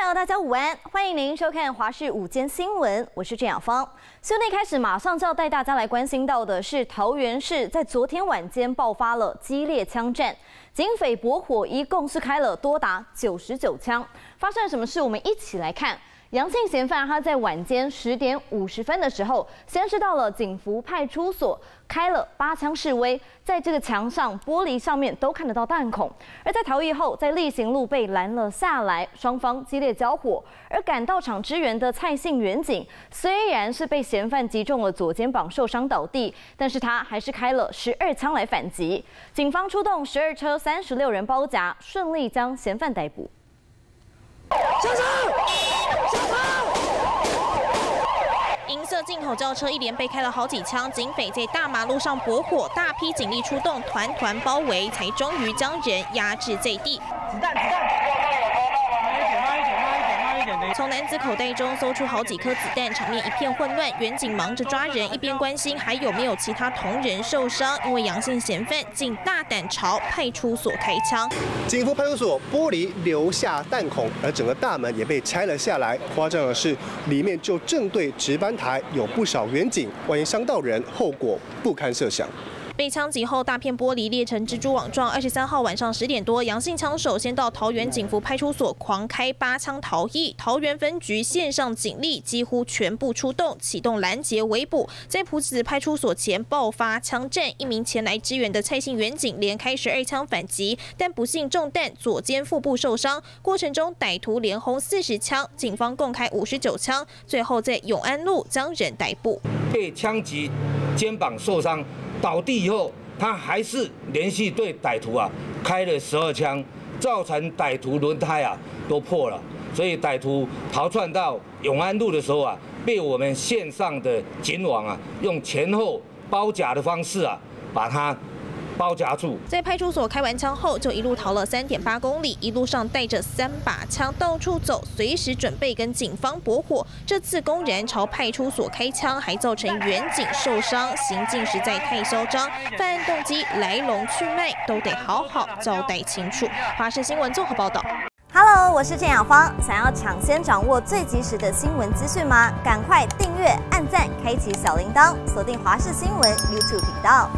朋友，大家午安，欢迎您收看华视午间新闻，我是郑雅芳。新闻开始，马上就要带大家来关心到的是桃园市在昨天晚间爆发了激烈枪战，警匪搏火，一共是开了多达九十九枪。发生了什么事？我们一起来看。杨姓嫌犯他在晚间十点五十分的时候，先是到了警福派出所开了八枪示威，在这个墙上玻璃上面都看得到弹孔。而在逃逸后，在例行路被拦了下来，双方激烈交火。而赶到场支援的蔡姓远警，虽然是被嫌犯击中了左肩膀受伤倒地，但是他还是开了十二枪来反击。警方出动十二车三十六人包夹，顺利将嫌犯逮捕。下车！银色进口轿车一连被开了好几枪，警匪在大马路上搏火，大批警力出动，团团包围，才终于将人压制在地。子弹！子弹！男子口袋中搜出好几颗子弹，场面一片混乱。远警忙着抓人，一边关心还有没有其他同人受伤。因为阳性嫌犯竟大胆朝派出所开枪，警服派出所玻璃留下弹孔，而整个大门也被拆了下来。夸张的是，里面就正对值班台有不少远警，万一伤到人，后果不堪设想。被枪击后，大片玻璃裂成蜘蛛网状。二十三号晚上十点多，杨姓枪手先到桃园警服派出所狂开八枪逃逸。桃园分局线上警力几乎全部出动，启动拦截围捕。在埔子派出所前爆发枪战，一名前来支援的蔡姓员警连开十二枪反击，但不幸中弹，左肩腹部受伤。过程中歹徒连轰四十枪，警方共开五十九枪，最后在永安路将人逮捕。被枪击，肩膀受伤。倒地以后，他还是连续对歹徒啊开了十二枪，造成歹徒轮胎啊都破了，所以歹徒逃窜到永安路的时候啊，被我们线上的警网啊用前后包夹的方式啊把他。包夹住，在派出所开完枪后，就一路逃了三点八公里，一路上带着三把枪到处走，随时准备跟警方搏火。这次公然朝派出所开枪，还造成远警受伤，行径实在太嚣张。犯案动机、来龙去脉都得好好交代清楚。华视新闻综合报道。Hello，我是郑雅芳，想要抢先掌握最及时的新闻资讯吗？赶快订阅、按赞、开启小铃铛，锁定华视新闻 YouTube 频道。